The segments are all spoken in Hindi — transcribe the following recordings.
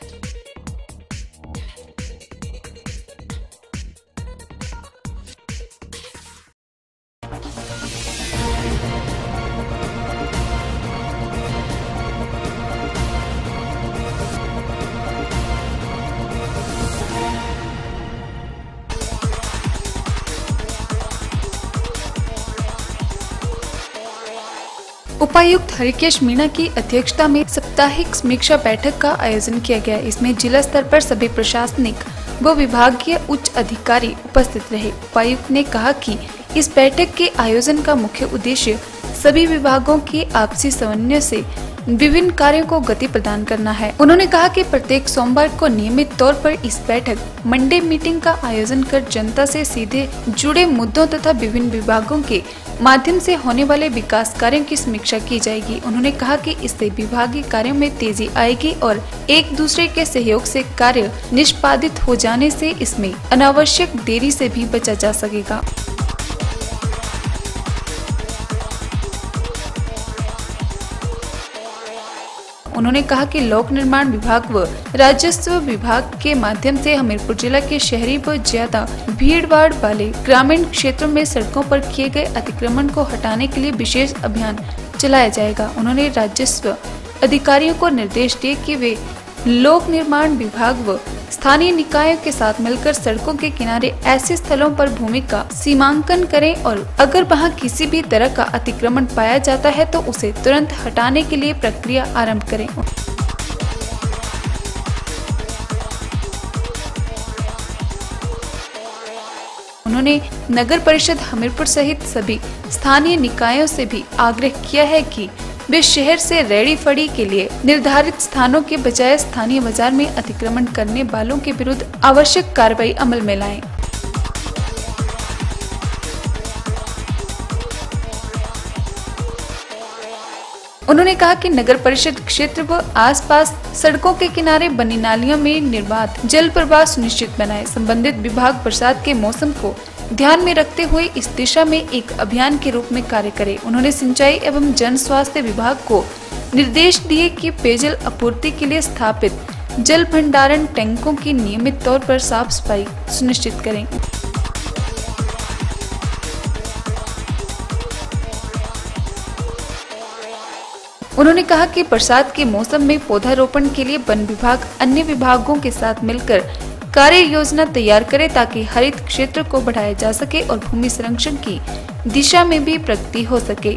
Thank you. उपायुक्त हरिकेश मीणा की अध्यक्षता में साप्ताहिक समीक्षा बैठक का आयोजन किया गया। इसमें जिला स्तर पर सभी प्रशासनिक व विभागीय उच्च अधिकारी उपस्थित रहे। उपायुक्त ने कहा कि इस बैठक के आयोजन का मुख्य उद्देश्य सभी विभागों के आपसी समन्वय से विभिन्न कार्यों को गति प्रदान करना है। उन्होंने कहा कि प्रत्येक सोमवार को नियमित तौर पर इस बैठक, मंडे मीटिंग का आयोजन कर जनता से सीधे जुड़े मुद्दों तथा विभिन्न विभागों के माध्यम से होने वाले विकास कार्यों की समीक्षा की जाएगी। उन्होंने कहा कि इससे विभागीय कार्यों में तेज़ी आएगी और एक दूसरे के सहयोग से कार्य निष्पादित हो जाने से इसमें अनावश्यक देरी से भी बचा जा सकेगा। उन्होंने कहा कि लोक निर्माण विभाग व राजस्व विभाग के माध्यम से हमीरपुर जिला के शहरी व ज़्यादा भीड़ भाड़ वाले ग्रामीण क्षेत्रों में सड़कों पर किए गए अतिक्रमण को हटाने के लिए विशेष अभियान चलाया जाएगा। उन्होंने राजस्व अधिकारियों को निर्देश दिए कि वे लोक निर्माण विभाग व स्थानीय निकायों के साथ मिलकर सड़कों के किनारे ऐसे स्थलों पर भूमि का सीमांकन करें और अगर वहाँ किसी भी तरह का अतिक्रमण पाया जाता है तो उसे तुरंत हटाने के लिए प्रक्रिया आरंभ करें। उन्होंने नगर परिषद हमीरपुर सहित सभी स्थानीय निकायों से भी आग्रह किया है कि वे शहर से रेडी फड़ी के लिए निर्धारित स्थानों के बजाय स्थानीय बाज़ार में अतिक्रमण करने वालों के विरुद्ध आवश्यक कार्रवाई अमल में लाएँ। उन्होंने कहा कि नगर परिषद क्षेत्र व आसपास सड़कों के किनारे बनी नालियों में निर्बाध जल प्रवाह सुनिश्चित बनाए संबंधित विभाग बरसात के मौसम को ध्यान में रखते हुए इस दिशा में एक अभियान के रूप में कार्य करे। उन्होंने सिंचाई एवं जन स्वास्थ्य विभाग को निर्देश दिए कि पेयजल आपूर्ति के लिए स्थापित जल भंडारण टैंकों की नियमित तौर पर साफ़ सफ़ाई सुनिश्चित करें। उन्होंने कहा कि बरसात के मौसम में पौधारोपण के लिए वन विभाग अन्य विभागों के साथ मिलकर कार्य योजना तैयार करे ताकि हरित क्षेत्र को बढ़ाया जा सके और भूमि संरक्षण की दिशा में भी प्रगति हो सके।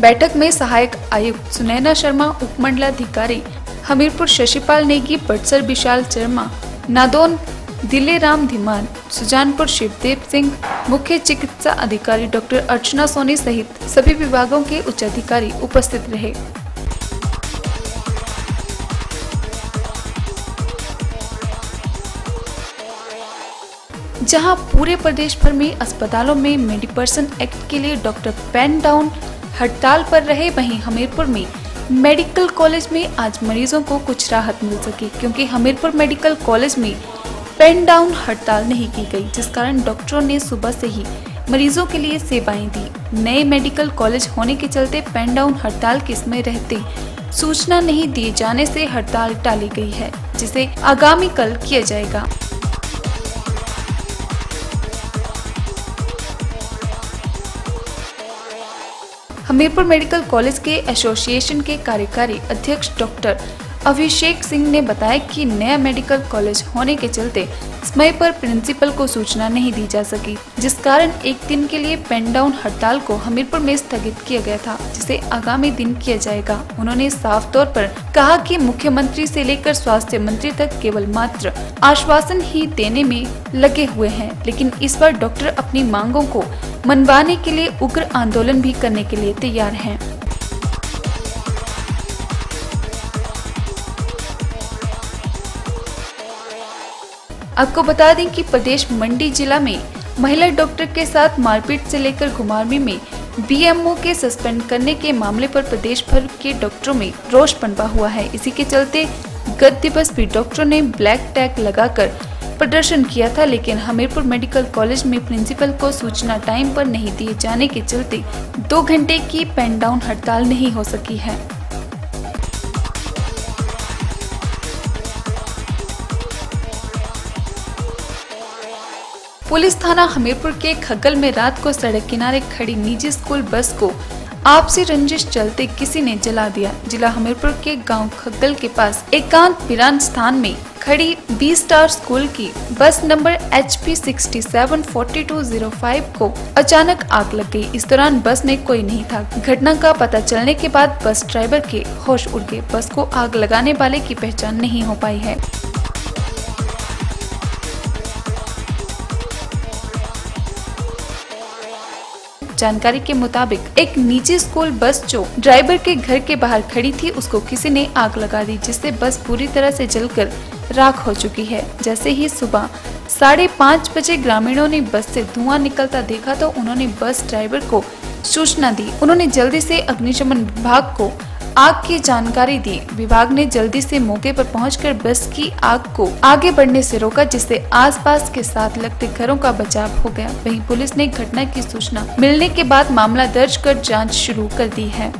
बैठक में सहायक आयुक्त सुनैना शर्मा, उपमंडलाधिकारी हमीरपुर शशिपाल नेगी, बटसर विशाल शर्मा, नादौन दिल्ली राम धीमान, सुजानपुर शिवदेव सिंह मुख्य चिकित्सा अधिकारी डॉक्टर अर्चना सोनी सहित सभी विभागों के उच्च अधिकारी उपस्थित रहे। जहाँ पूरे प्रदेश भर में अस्पतालों में मेडिपर्सन एक्ट के लिए डॉक्टर पेन डाउन हड़ताल पर रहे, वहीं हमीरपुर में मेडिकल कॉलेज में आज मरीजों को कुछ राहत मिल सकी, क्योंकि हमीरपुर मेडिकल कॉलेज में पेन डाउन हड़ताल नहीं की गई, जिस कारण डॉक्टरों ने सुबह से ही मरीजों के लिए सेवाएँ दी। नए मेडिकल कॉलेज होने के चलते पेन डाउन हड़ताल के समय रहते सूचना नहीं दिए जाने से हड़ताल टाली गई है, जिसे आगामी कल किया जाएगा। हमीरपुर मेडिकल कॉलेज के एसोसिएशन के कार्यकारी अध्यक्ष डॉक्टर अभिषेक सिंह ने बताया कि नया मेडिकल कॉलेज होने के चलते समय पर प्रिंसिपल को सूचना नहीं दी जा सकी, जिस कारण एक दिन के लिए पेन डाउन हड़ताल को हमीरपुर में स्थगित किया गया था, जिसे आगामी दिन किया जाएगा उन्होंने साफ़ तौर पर कहा कि मुख्यमंत्री से लेकर स्वास्थ्य मंत्री तक केवल मात्र आश्वासन ही देने में लगे हुए हैं, लेकिन इस बार डॉक्टर अपनी मांगों को मनवाने के लिए उग्र आंदोलन भी करने के लिए तैयार हैं। आपको बता दें कि प्रदेश मंडी जिला में महिला डॉक्टर के साथ मारपीट से लेकर घुमारवी में बीएमओ के सस्पेंड करने के मामले पर प्रदेश भर के डॉक्टरों में रोष पनपा हुआ है। इसी के चलते गत दिवस भी डॉक्टरों ने ब्लैक टैग लगाकर प्रदर्शन किया था, लेकिन हमीरपुर मेडिकल कॉलेज में प्रिंसिपल को सूचना टाइम पर नहीं दिए जाने के चलते दो घंटे की पेन डाउन हड़ताल नहीं हो सकी है। पुलिस थाना हमीरपुर के खगल में रात को सड़क किनारे खड़ी निजी स्कूल बस को आपसी रंजिश चलते किसी ने जला दिया। जिला हमीरपुर के गाँव खगल के पास एकांत वीरान स्थान में खड़ी बी स्टार स्कूल की bus number H P sixty seven forty two zero five को अचानक आग लग गई। इस दौरान बस में कोई नहीं था। घटना का पता चलने के बाद बस ड्राइवर के होश उड़ गए। बस को आग लगाने वाले की पहचान नहीं हो पाई है। जानकारी के मुताबिक, एक निजी स्कूल बस जो ड्राइवर के घर के बाहर खड़ी थी, उसको किसी ने आग लगा दी, जिससे बस पूरी तरह से जलकर राख हो चुकी है। जैसे ही सुबह साढ़े पाँच बजे ग्रामीणों ने बस से धुआँ निकलता देखा तो उन्होंने बस ड्राइवर को सूचना दी। उन्होंने जल्दी से अग्निशमन विभाग को आग की जानकारी दी। विभाग ने जल्दी से मौके पर पहुंचकर बस की आग को आगे बढ़ने से रोका, जिससे आसपास के साथ लगते घरों का बचाव हो गया। वहीं पुलिस ने घटना की सूचना मिलने के बाद मामला दर्ज कर जाँच शुरू कर दी है।